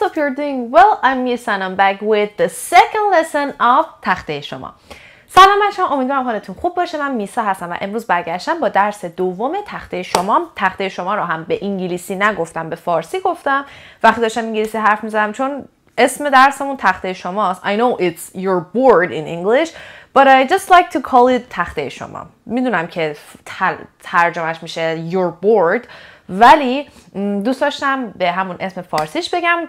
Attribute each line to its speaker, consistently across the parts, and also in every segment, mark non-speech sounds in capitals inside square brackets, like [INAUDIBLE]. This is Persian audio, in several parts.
Speaker 1: guys, hope you're doing well. I'm Miss and I'm back with the second lesson of تخته شما. سلام بچه‌ها امیدوارم حالتون خوب باشه. من میسا هستم و امروز برگشتم با درس دوم تخته شما. تخته شما رو هم به انگلیسی نگفتم به فارسی گفتم. وقتی داشتم انگلیسی حرف می‌زدم چون اسم درسمون تخته شماست. I know it's your board in English but I just like to call it تخته شما. می‌دونم که ترجمهش میشه your board ولی دوست داشتم به همون اسم فارسیش بگم.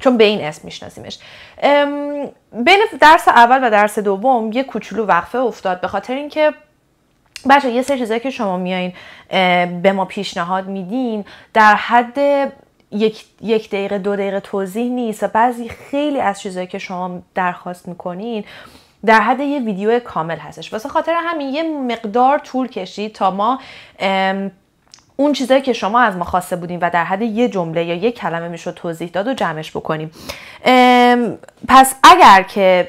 Speaker 1: چون به این اسم میشناسیمش. بین درس اول و درس دوم یه کوچولو وقفه افتاد به خاطر اینکه بچه یه سری چیزایی که شما میایین به ما پیشنهاد میدین در حد یک, یک دقیقه دو دقیقه توضیح نیست. و بعضی خیلی از چیزایی که شما درخواست می‌کنین در حد یه ویدیو کامل هستش. واسه خاطر همین یه مقدار طول کشید تا ما اون چیزایی که شما از ما خواسته بودین و در حد یه جمله یا یه کلمه می‌شد توضیح داد و جمعش بکنیم. پس اگر که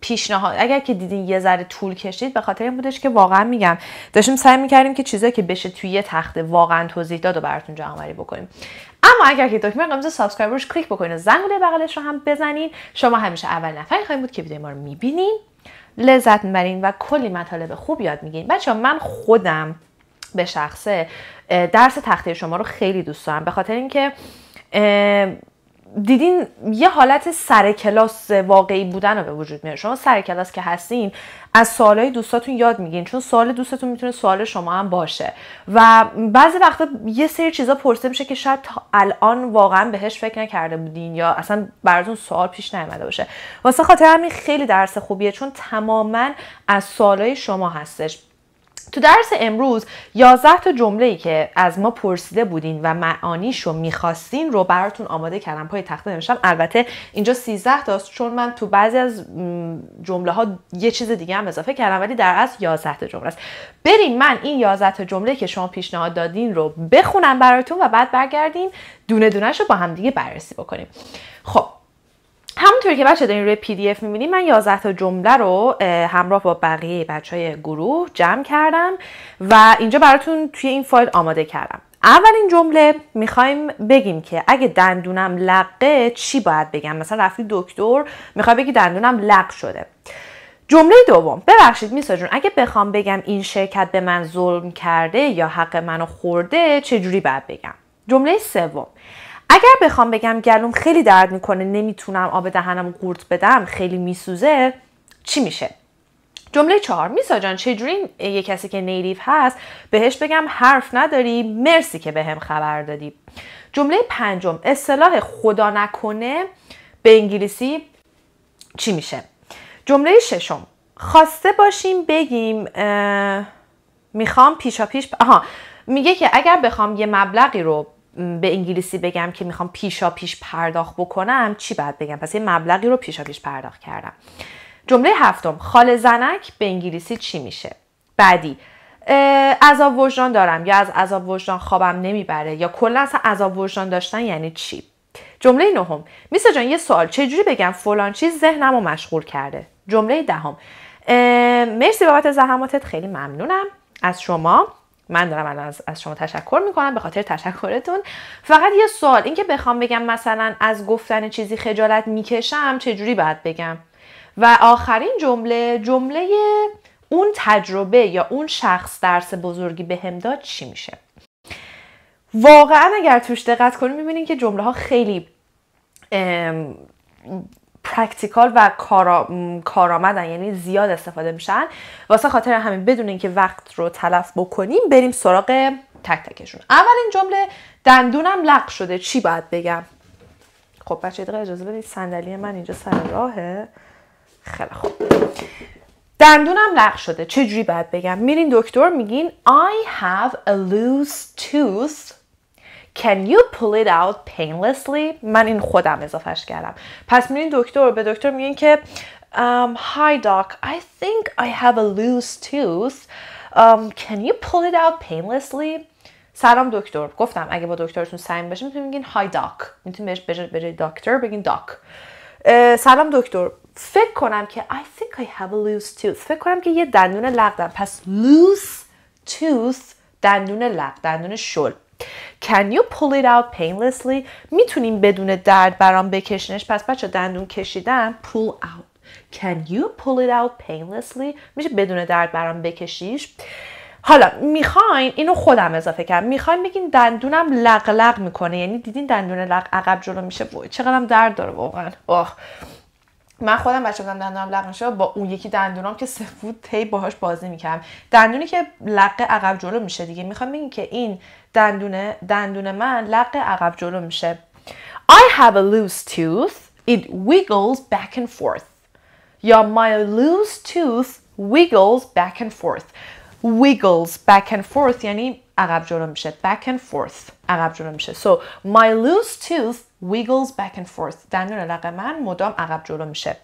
Speaker 1: پیشنهاد اگر که دیدین یه ذره طول کشید به خاطر این بودش که واقعا میگم داشتیم سعی می‌کردیم که چیزایی که بشه توی یه تخته واقعا توضیح داد و براتون جمع آوری بکنیم. اما اگر که دکمه قرمز subscribe روش کلیک بکنین و زنگوله بغلش رو هم بزنین شما همیشه اول نفری خواهین بود که ویدیو ما رو می‌بینین. لذت می‌برین و کلی مطالب خوب یاد می‌گیرین بچه‌ها من خودم به شخصه درس تخته شما رو خیلی دوست دارم. به خاطر اینکه دیدین یه حالت سر کلاس واقعی بودن رو به وجود میاره. شما سر کلاس که هستین از سوالای دوستاتون یاد میگین چون سوال دوستاتون می‌تونه سوال شما هم باشه. و بعضی وقتا یه سری چیزا پرسیده میشه که شاید تا الان واقعا بهش فکر نکرده بودین یا اصلا براتون سوال پیش نیامده باشه. واسه خاطر همین خیلی درس خوبیه. چون تماما از سوالای شما هستش. تو درس امروز 11 تا جمله ای که از ما پرسیده بودین و معانیش رو می‌خواستین رو براتون آماده کردم. پای تخته نوشتم. البته اینجا 13 تاست چون من تو بعضی از جمله ها یه چیز دیگه هم اضافه کردم ولی در اصل 11 تا جمله است. بریم من این 11 تا جمله که شما پیشنهاد دادین رو بخونم براتون و بعد برگردیم دونه دونهش رو با هم دیگه بررسی بکنیم. خب همونطوری که بچه دارین روی پی دی اف می‌بینید من 11 تا جمله رو همراه با بقیه بچه های گروه جمع کردم و اینجا براتون توی این فایل آماده کردم. اولین جمله می‌خوایم بگیم که اگه دندونم لقه چی باید بگم؟ مثلا رفتی دکتر می‌خوای بگی دندونم لق شده. جمله دوم ببخشید میسا جون اگه بخوام بگم این شرکت به من ظلم کرده یا حق منو خورده چجوری باید بگم؟ جمله سوم اگر بخوام بگم گلوم خیلی درد می‌کنه نمی‌تونم آب دهنم قورت بدم خیلی میسوزه چی میشه؟ جمله چهار. میسا جان چجوری یه کسی که نیریو هست بهش بگم حرف نداری؟ مرسی که به هم خبر دادی. جمله پنجم. اصطلاح خدا نکنه به انگلیسی چی میشه؟ جمله ششم. خواسته باشیم بگیم می‌خوام پیشا پیش آها میگه که اگر بخوام یه مبلغی رو به انگلیسی بگم که می‌خوام پیشا پیش پرداخت بکنم چی باید بگم؟ پس یه مبلغی رو پیشا پیش پرداخت کردم. جمله هفتم خال زنک به انگلیسی چی میشه؟ بعدی عذاب وجدان دارم یا از عذاب وجدان خوابم نمی‌بره یا کلا اصلا عذاب وجدان داشتن یعنی چی؟ جمله نهم میسا جان یه سوال چجوری بگم فلان چیز ذهنم رو مشغول کرده؟ جمله دهم مرسی بابت زحماتت خیلی ممنونم از شما. من دارم الان از شما تشکر می‌کنم به خاطر تشکرتون. فقط یه سوال اینکه بخوام بگم مثلا از گفتن چیزی خجالت می‌کشم چجوری باید بگم؟ و آخرین جمله جمله اون تجربه یا اون شخص درس بزرگی به هم داد چی میشه؟ واقعا اگر توش دقت کنیم می‌بینین که جمله ها خیلی practical و کارآمدن یعنی زیاد استفاده میشن. واسه خاطر همین بدون اینکه وقت رو تلف بکنیم بریم سراغ تک تکشون. اولین جمله دندونم لق شده. چی باید بگم؟ خب یه دقیقه اجازه بدید. صندلی من اینجا سر راهه. خیلی خوب. دندونم لق شده. چجوری باید بگم؟ میرین دکتر میگین I have a loose tooth. Can you pull it out painlessly? من این خودم اضافهش کردم. پس میرین دکتر به دکتر میگین که um, Hi doc. I think I have a loose tooth. Um, Can you pull it out painlessly? سلام دکتر. گفتم اگه با دکترتون سعیم بشه می‌تونین بگین های داک می‌تونین بهش به دکتر بگین داک سلام دکتر. فکر کنم که I think I have a loose tooth. فکر کنم که یه دندون لق دارم پس loose tooth دندون لق دندون شل. Can you pull it out painlessly? می‌تونیم بدون درد برام بکشنش پس بچه دندون کشیدن pull out. Can you pull it out painlessly? میشه بدون درد برام بکشیش. حالا می‌خواین اینو خودم اضافه کردم. می‌خواین بگین دندونم لق لق می‌کنه. یعنی دیدین دندون لق عقب جلو میشه. وای چقدرم درد داره واقعا. من خودم بچه بودم دندونم لق میشه با اون یکی دندونام که سفود تی باهاش بازی می‌کردم. دندونی که لق عقب جلو میشه دیگه. می‌خوام بگین که این دندونه دندون من لق عقب جلو میشه. I have a loose tooth. It wiggles back and forth. یا my loose tooth wiggles back and forth. Wiggles back and forth یعنی عقب جلو میشه. Back and forth. عقب جلو میشه. So my loose tooth wiggles back and forth. دندون لق من مدام عقب جلو میشه.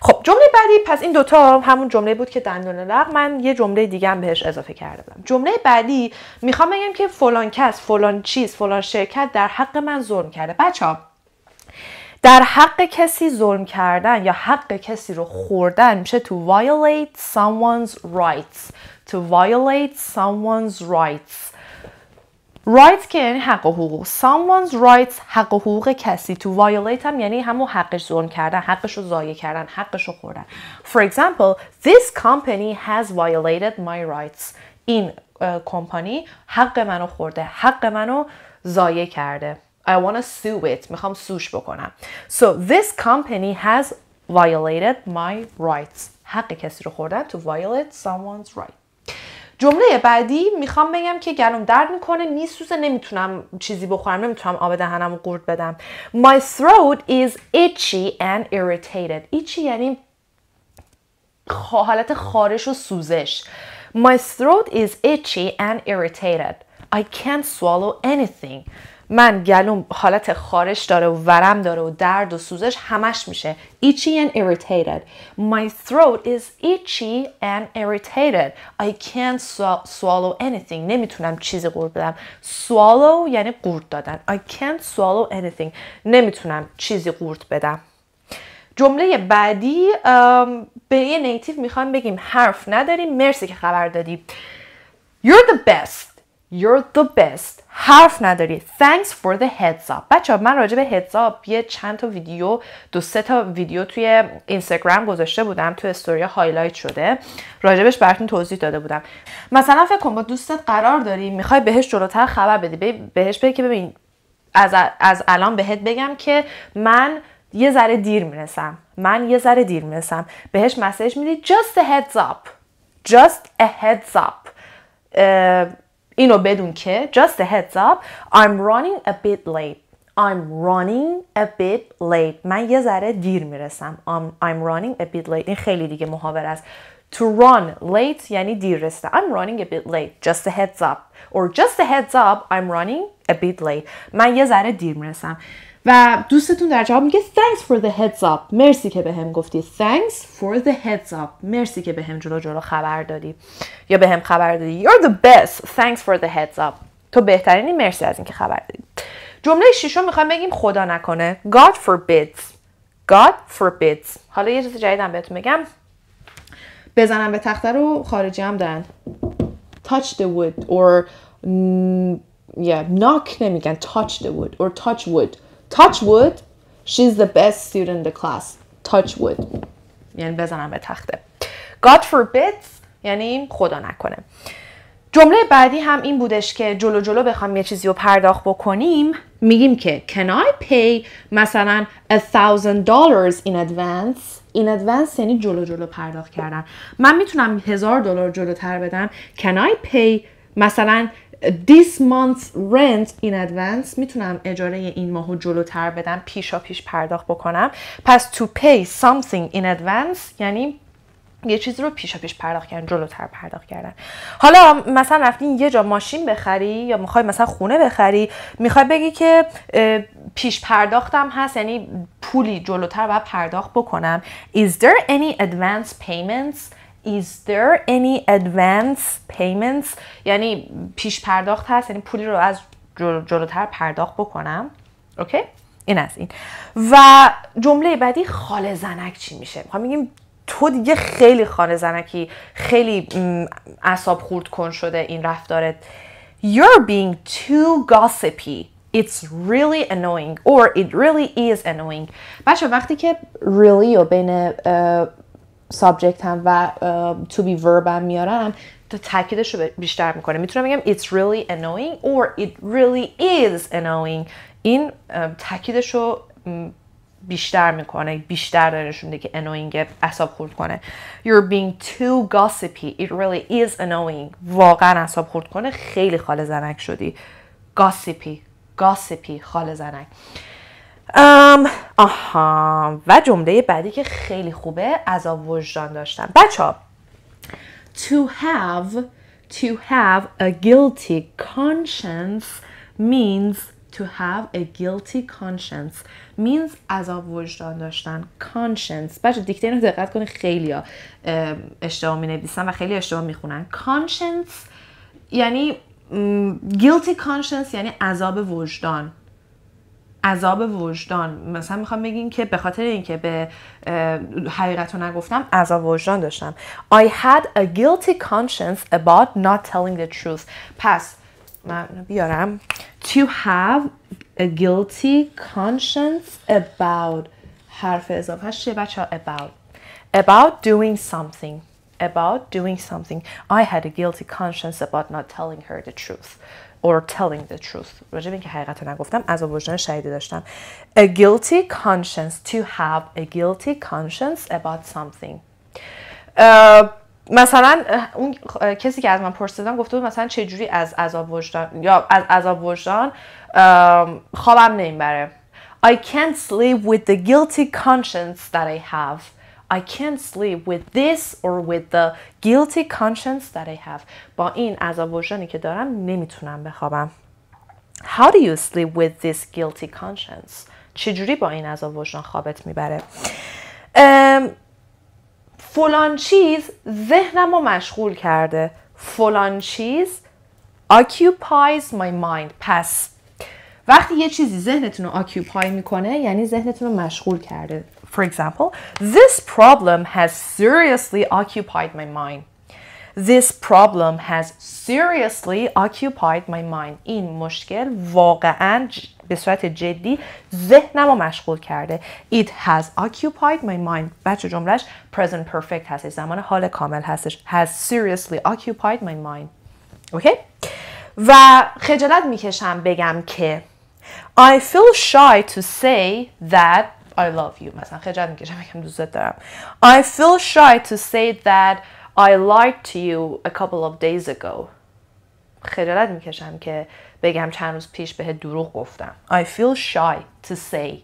Speaker 1: خب جمله بعدی پس این دوتا همون جمله بود که دندون لق من یه جمله دیگه هم بهش اضافه کرده بودم. جمله بعدی می‌خوام بگم که فلان کس فلان چیز فلان شرکت در حق من ظلم کرده. بچه ها در حق کسی ظلم کردن یا حق کسی رو خوردن میشه to violate someone's rights. to violate someone's rights rights که یعنی حق و حقوق someone's rights حق و حقوق کسی to violate هم یعنی همون حقش ظلم کردن حقش رو ضایع کردن حقش رو خوردن for example this company has violated my rights این کمپانی حق منو خورده حق منو ضایع کرده I want to sue it میخوام سوش بکنم so this company has violated my rights حق کسی رو خوردن to violate someone's right جمله بعدی می‌خوام بگم که گلوم درد می‌کنه میسوزه نمی‌تونم چیزی بخورم نمی‌تونم آب دهنم قورت بدم. My throat is itchy and irritated. Itchy یعنی حالت خارش و سوزش. My throat is itchy and irritated. I can't swallow anything. من گلوم حالت خارش داره و ورم داره و درد و سوزش همش میشه. itchy and irritated my throat is itchy and irritated. I can't swallow anything. نمی‌تونم چیزی قورت بدم. Swallow یعنی قورت دادن. I can't swallow anything. نمی‌تونم چیزی قورت بدم. جمله بعدی به یه native می‌خوایم بگیم حرف نداریم. مرسی که خبر دادی. You're the best. You're the best. حرف نداری. Thanks for the heads up. بچه‌ها من راجع به heads up یه چند تا ویدیو دو سه تا ویدیو توی اینستاگرام گذاشته بودم. تو story highlight شده. راجبش براتون توضیح داده بودم. مثلا فکر کن با دوستت قرار داری می‌خوای بهش جلوتر خبر بدی. بهش بگی که ببین از, از الان بهت بگم که من یه ذره دیر می‌رسم. من یه ذره دیر می‌رسم. بهش مسیج میدی. Just a heads up. Just a heads up. اینو بدون که just a heads up I'm running a bit late I'm running a bit late من یه ذره دیر میرسم I'm, I'm running a bit late این خیلی دیگه محاور است To run late یعنی دیر رسیدن I'm running a bit late just a heads up or just a heads up I'm running a bit late من یه ذره دیر میرسم و دوستتون در جواب میگه thanks for the heads up. مرسی که به هم گفتی thanks for the heads up. مرسی که به هم جلو جلو خبر دادی. یا به هم خبر دادی. You're the best. Thanks for the heads up. تو بهترینی. مرسی از اینکه خبر دادی. جمله ششم می‌خوام بگیم خدا نکنه. God forbids. God forbids. حالا یه چیز جدیدم بهتون میگم. بزنم به تخته رو. خارجی هم دارن. Touch the wood or yeah knock نمیگن. Touch the wood or touch wood. Touch wood she's the best student in the class. Touch wood یعنی بزنم به تخته. God forbids یعنی خدا نکنه. جمله بعدی هم این بودش که جلو جلو بخوام یه چیزی رو پرداخت بکنیم. میگیم که can I pay مثلا a thousand dollars in advance? In advance یعنی جلو جلو پرداخت کردن. من می‌تونم هزار دلار جلوتر بدم. Can I pay مثلا this month's rent in advance می‌تونم اجاره این ماهو جلوتر بدم پیشا پیش پرداخت بکنم. پس to pay something in advance یعنی یه چیزی رو پیشا پیش پرداخت کردن جلوتر پرداخت کردن. حالا مثلا رفتین یه جا ماشین بخری یا می‌خوای مثلا خونه بخری می‌خوای بگی که پیش پرداختم هست یعنی پولی جلوتر باید پرداخت بکنم. Is there any advance payments Is there any advance payments? یعنی پیش پرداخت هست یعنی پولی رو از جلوتر پرداخت بکنم. اوکی این از این. و جمله بعدی خاله زنک چی میشه؟ می‌خوام میگیم تو دیگه خیلی خانه زنکی خیلی اصاب خورد کن شده این رفتارت. You're being too gossipy. It's really annoying. Or it really is annoying. بچه وقتی که really و بین subject هم و to be verb هم میارم تا تاکیدش رو بیشتر می‌کنه. می‌تونم بگم it's really annoying or it really is annoying. این تاکیدش رو بیشتر می‌کنه بیشتر داره نشون که annoying اصاب خورد کنه. You're being too gossipy. It really is annoying. واقعا اصاب خورد کنه. خیلی خاله زنک شدی. Gossipy. Gossipy. خاله زنک. آها. و جمله بعدی که خیلی خوبه عذاب وجدان داشتم بچه to have to have a guilty conscience means to have a guilty conscience. Means عذاب وجدان داشتن. Conscience. بچه دیکته اینو دقت کنید خیلی اشتباه می نویسن و خیلی اشتباه می خونن conscience یعنی guilty conscience یعنی عذاب وجدان. عذاب وجدان مثلا می‌خوام بگین که به خاطر اینکه به حقیقت رو نگفتم عذاب وجدان داشتم I had a guilty conscience about not telling the truth پس من بیارم to have a guilty conscience about حرف اضافه چیه بچه about about doing something about doing something I had a guilty conscience about not telling her the truth or telling the truth راجب اینکه حقیقت رو نگفتم از وجدان شدیدی داشتم a guilty conscience to have a guilty conscience about something uh, مثلا اون کسی که از من پرسیدم گفته بود مثلا چه جوری از عذاب وجدان یا از عذاب وجدان خوابم نمی‌بره I can't sleep with the guilty conscience that I have I can't sleep with this or with the guilty conscience that I have. با این عذاب وجدانی که دارم نمی‌تونم بخوابم. How do you sleep with this guilty conscience? چجوری با این عذاب وجدان خوابت می‌بره؟ فلان چیز ذهنم رو مشغول کرده. فلان چیز occupies my mind. پس وقتی یه چیزی ذهنتون رو occupy می‌کنه یعنی ذهنتون رو مشغول کرده. For example, this problem has seriously occupied my mind. This problem has seriously occupied my mind. این مشکل واقعا به صورت جدی ذهنم رو مشغول کرده It has occupied my mind بچه جملهش present perfect هستش زمان حال کامل هستش has seriously occupied my mind اوکی و خجالت میکشم بگم که I feel shy to say that I love you. مثلا خجالت می‌کشم بگم دوست دارم. I feel shy to say that I lied to you a couple of days ago. خجالت می‌کشم که بگم چند روز پیش به دروغ گفتم. I feel shy to say.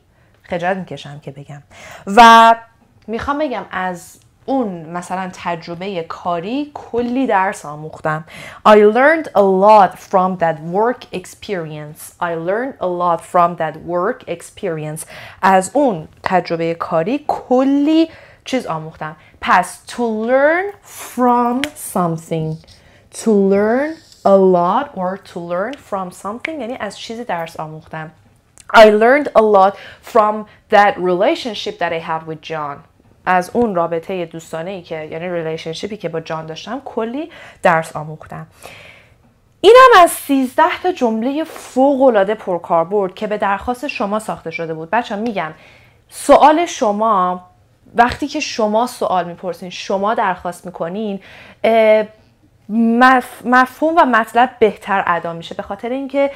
Speaker 1: خجالت می‌کشم که بگم. و می‌خوام بگم از اون مثلا تجربه کاری کلی درس آموختم I learned a lot from that work experience I learned a lot from that work experience از اون تجربه کاری کلی چیز آموختم پس to learn from something to learn a lot or to learn from something یعنی از چیزی درس آموختم I learned a lot from that relationship that I had with John از اون رابطه دوستانه ای که یعنی relationship ی که با جان داشتم کلی درس آموختم. اینم از 13 تا جمله فوق العاده پرکاربرد که به درخواست شما ساخته شده بود. بچه‌ها میگم سوال شما وقتی که شما سوال می‌پرسین شما درخواست می‌کنین مفهوم و مطلب بهتر ادا میشه. به خاطر اینکه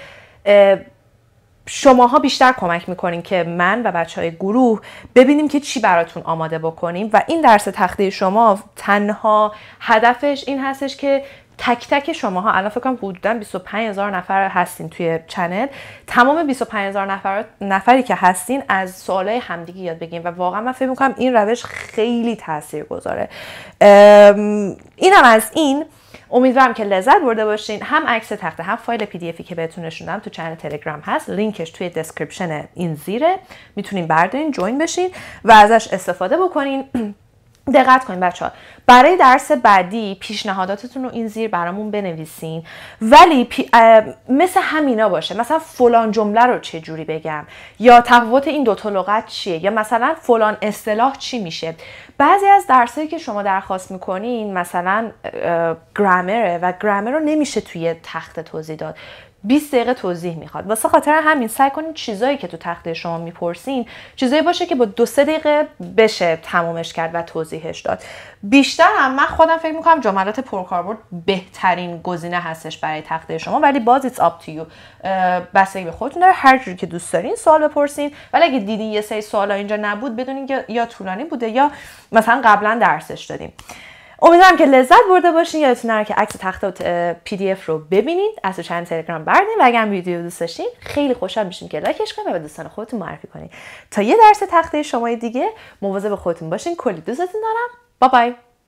Speaker 1: شماها بیشتر کمک می‌کنین که من و بچه های گروه ببینیم که چی براتون آماده بکنیم. و این درس تخته شما تنها هدفش این هستش که تک تک شماها الان فکر کنم حدودا 25 هزار نفر هستین توی channel. تمام 25 هزار نفر نفری که هستین از سوالای همدیگه یاد بگیم و واقعا من فکر می‌کنم این روش خیلی تاثیر گذاره اینم از این. امیدوارم که لذت برده باشین. هم عکس تخته هم فایل PDF ی که بهتون نشون دادم تو channel تلگرام هست. لینکش توی description این زیره. می‌تونین بردارین جوین بشین و ازش استفاده بکنین. [CLEARS THROAT] دقت کنید بچه ها برای درس بعدی پیشنهاداتتون رو این زیر برامون بنویسین. ولی مثل همینا باشه. مثلا فلان جمله رو چه جوری بگم؟ یا تفاوت این دوتا لغت چیه؟ یا مثلا فلان اصطلاح چی میشه؟ بعضی از درسایی که شما درخواست می‌کنین مثلا گرامره و گرامر رو نمیشه توی تخت توضیح داد. 20 دقیقه توضیح می‌خواد. واسه خاطر همین سعی کنید چیزایی که تو تخته شما می‌پرسین چیزایی باشه که با دو سه دقیقه بشه تمومش کرد و توضیحش داد. بیشتر هم من خودم فکر می‌کنم جملات پرکاربرد بهترین گزینه هستش برای تخته شما ولی باز ایتس آپ تو یو بستگی به خودتون داره. هر جوری که دوست دارین سوال بپرسین. ولی اگه دیدین یه سری سوالا اینجا نبود بدونین یا طولانی بوده یا مثلا قبلا درسش دادیم. امیدوارم که لذت برده باشین. یادتون نره که عکس تخت و PDF رو ببینید. از channel تلگرام بردین و اگر ویدیو دوست داشتین خیلی خوشحال میشیم که like ش کنید و به دوستان خودتون معرفی کنید تا یه درس تخته شما دیگه مواظب خودتون باشین. کلی دوستتون دارم. bye bye